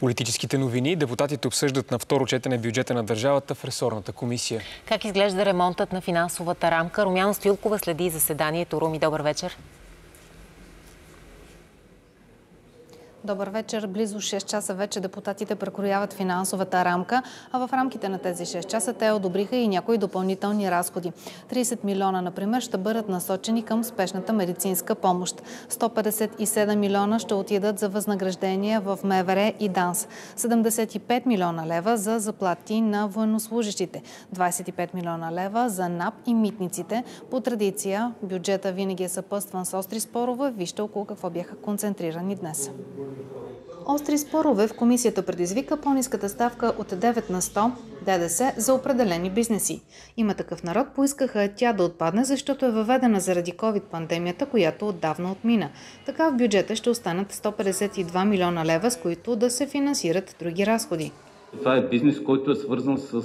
Политическите новини депутатите обсъждат на второ четене бюджета на държавата в ресорната комисия. Как изглежда ремонтът на финансовата рамка? Румяна Стоилкова следи заседанието. Руми, добър вечер. Добър вечер. Близо 6 часа вече депутатите прекрояват финансовата рамка, а в рамките на тези 6 часа те одобриха и някои допълнителни разходи. 30 милиона, например, ще бъдат насочени към спешната медицинска помощ. 157 милиона ще отидат за възнаграждения в МВР и ДАНС. 75 милиона лева за заплати на военнослужащите. 25 милиона лева за НАП и митниците. По традиция бюджета винаги е съпъстван с остри спорове. Вижте около какво бяха концентрирани днес. Остри спорове в комисията предизвика по-ниската ставка от 9 на 100 ДДС за определени бизнеси. Има такъв народ поискаха тя да отпадне, защото е въведена заради COVID-пандемията, която отдавна отмина. Така в бюджета ще останат 152 милиона лева, с които да се финансират други разходи. Това е бизнес, който е свързан с...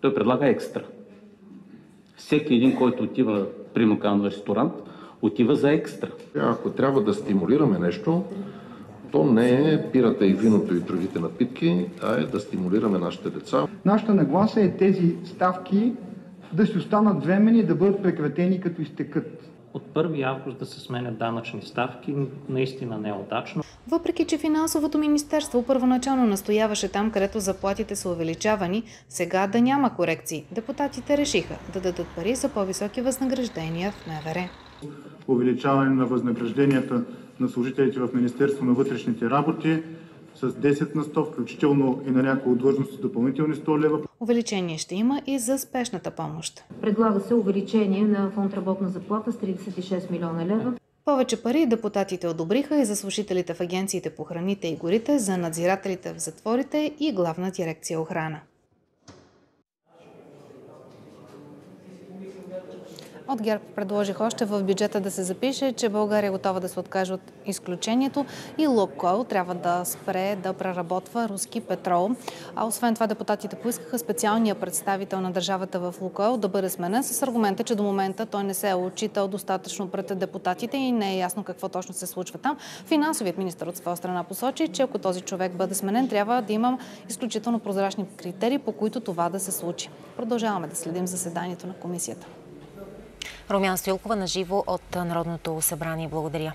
Той предлага екстра. Всеки един, който отива, примерно, в ресторант, отива за екстра. Ако трябва да стимулираме нещо, то не е пирата и виното и другите напитки, а е да стимулираме нашите деца. Нашата нагласа е тези ставки да си останат времени и да бъдат прекратени като изтекат. От 1 август да се сменят данъчни ставки наистина не е удачно. Въпреки, че финансовото министерство първоначално настояваше там, където заплатите са увеличавани, сега да няма корекции. Депутатите решиха да дадат пари за по-високи възнаграждения в МВР. Увеличаване на възнагражденията на служителите в Министерство на вътрешните работи с 10 на 100, включително и на някои от длъжности допълнителни 100 лева. Увеличение ще има и за спешната помощ. Предлага се увеличение на фонд работна заплата с 36 милиона лева. Повече пари депутатите одобриха и за служителите в агенциите по храните и горите, за надзирателите в затворите и главна дирекция охрана. От ГЕРБ предложих още в бюджета да се запише, че България е готова да се откаже от изключението и Лукойл трябва да спре да преработва руски петрол. А освен това депутатите поискаха специалния представител на държавата в Лукойл да бъде сменен с аргумента, че до момента той не се е отчитал достатъчно пред депутатите и не е ясно какво точно се случва там. Финансовият министр от своя страна посочи, че ако този човек бъде сменен, трябва да имам изключително прозрачни критерии, по които това да се случи. Продължаваме да следим заседанието на комисията. Румяна Стоилкова на живо от Народното събрание. Благодаря.